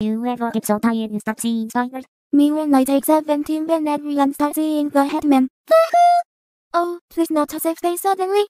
You ever get so tired you start seeing spiders? Me when I take 17 when everyone starts seeing the hat man. oh, please not as if they suddenly.